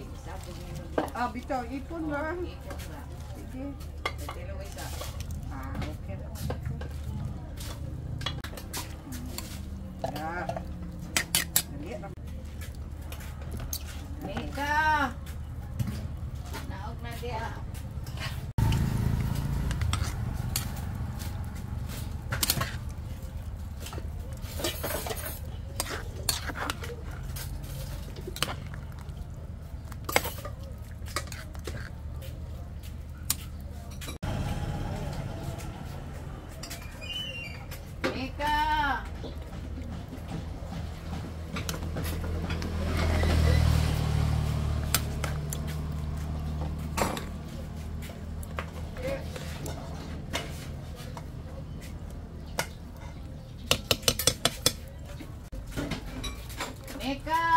po niyo. Ah, bitaw, ipon lang. Ipon ra. Sige. Ah, okay. Na. Mika! Naog na diya. Eka.